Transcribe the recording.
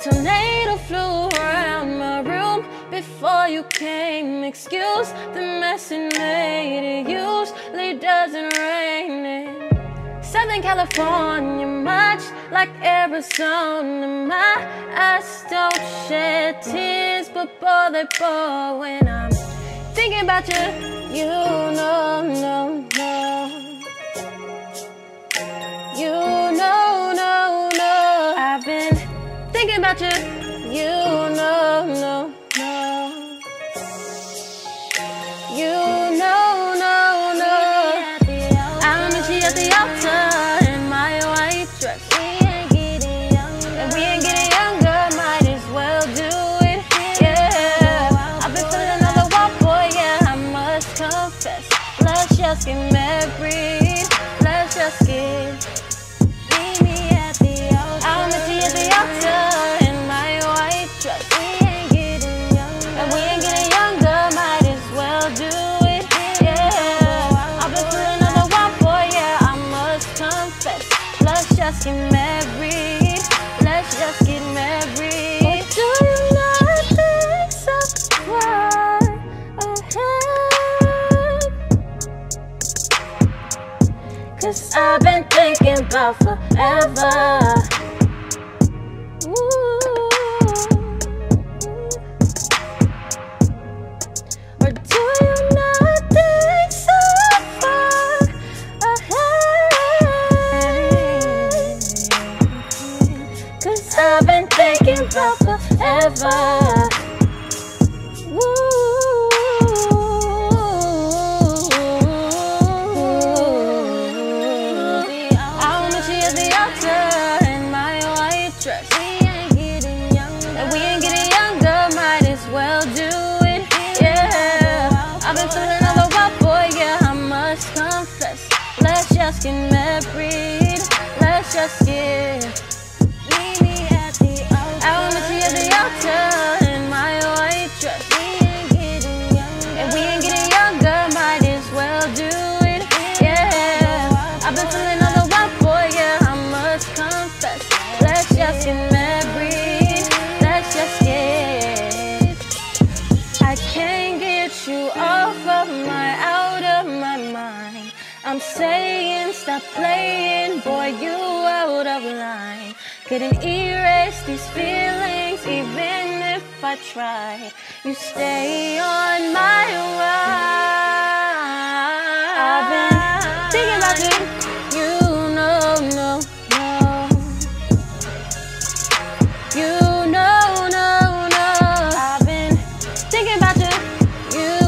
tornado flew around my room before you came. Excuse the mess it made. It usually doesn't rain in Southern California, much like Arizona. My eyes don't shed tears, but boy, they pour when I'm thinking about you. You know, no, no. You know, no, no. I've been thinking about you. Let's just get married. Let's just get married. Or do you not think so far ahead? Uh-huh. Cause I've been thinking about forever. I wanna see the actor and my white dress. We ain't getting younger we ain't getting younger, might as well do it. Yeah I've been filling another while boy, yeah, I must confess. Let's just get married. Let's just get. you off of my, out of my mind. I'm saying stop playing, boy, you out of line. Couldn't erase these feelings even if I try. You stay on my mind. I've been thinking about you. You no, no. You no, no. I've been thinking about you. You